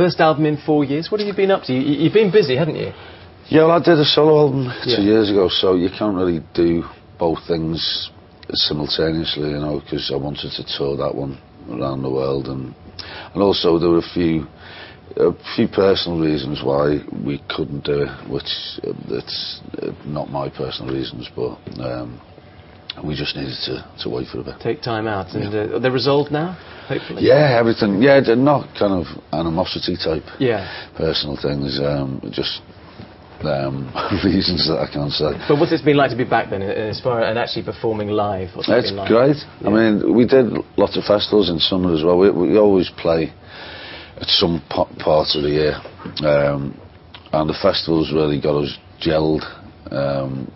First album in four years. What have you been up to? You, have been busy, haven't you? Yeah, well, I did a solo album yeah. two years ago, so you can't really do both things simultaneously, you know, because I wanted to tour that one around the world, and and also there were a few a few personal reasons why we couldn't do it, which uh, it's uh, not my personal reasons, but um, we just needed to, to wait for a bit. Take time out, and yeah. uh, they're resolved now, hopefully. Yeah, everything. Yeah, they're not kind of animosity type. Yeah. Personal things, um, just um, reasons that I can't say. But what's it been like to be back then, as far and actually performing live? What's it's like? great. Yeah. I mean, we did lots of festivals in summer as well. We, we always play at some part of the year, um, and the festivals really got us gelled. Um,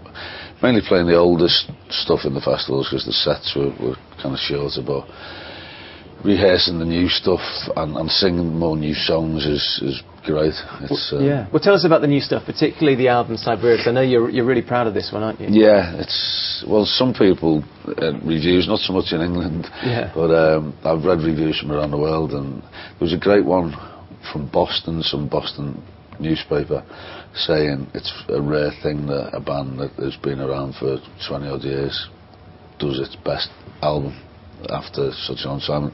mainly playing the oldest stuff in the festivals because the sets were, were kind of shorter, but rehearsing the new stuff and, and singing more new songs is, is great. It's, well, uh, yeah. Well, tell us about the new stuff, particularly the album Siberia. I know you're you're really proud of this one, aren't you? Yeah. It's well, some people uh, reviews, not so much in England, yeah. but um, I've read reviews from around the world, and there was a great one from Boston, some Boston newspaper, saying it's a rare thing that a band that has been around for 20 odd years does its best album after such a long time.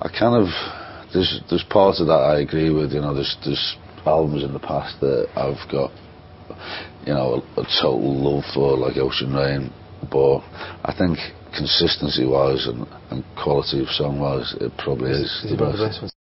I kind of there's there's parts of that I agree with. You know, there's there's albums in the past that I've got you know a, a total love for, like Ocean Rain, but I think consistency wise and, and quality of song wise, it probably is, is the best.